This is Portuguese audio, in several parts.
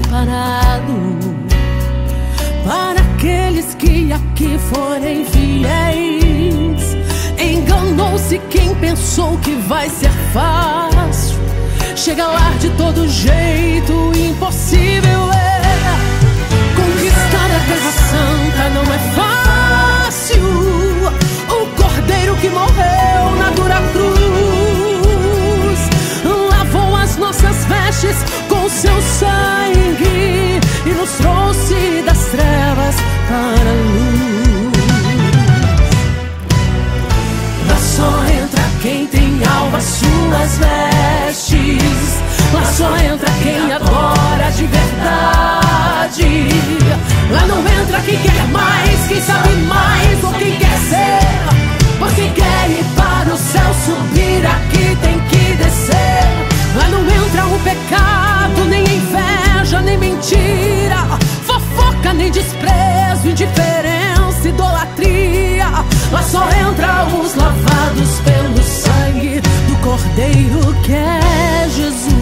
preparado para aqueles que aqui forem fiéis. Enganou-se quem pensou que vai ser fácil. Chega lá de todo jeito, impossível é. com seu sangue e nos trouxe das trevas para a luz. Lá só entram os lavados pelo sangue do Cordeiro que é Jesus.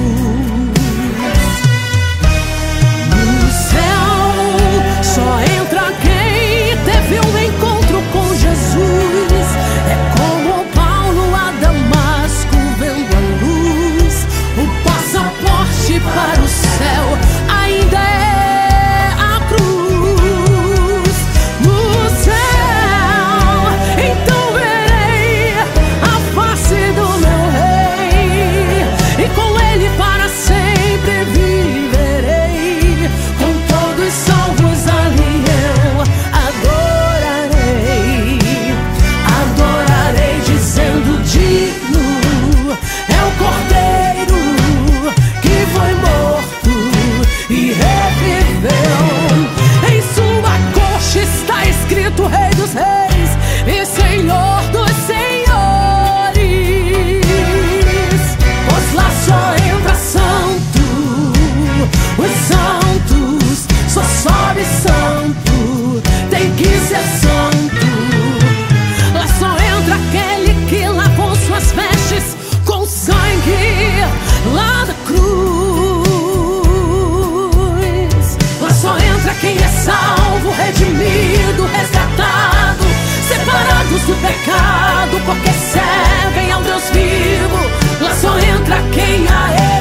Libertados do pecado, porque servem ao Deus vivo. Lá só entra quem a ele.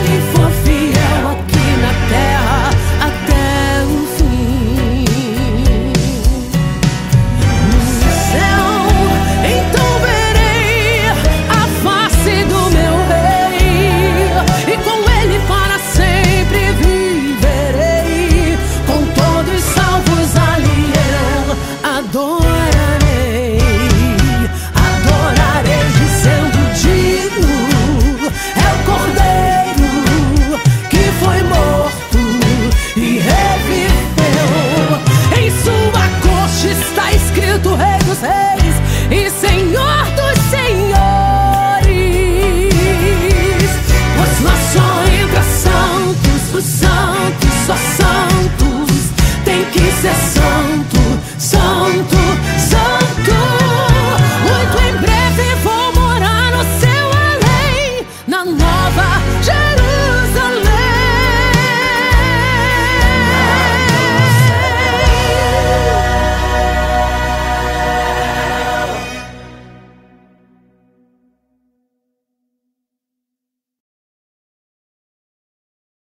nova geração.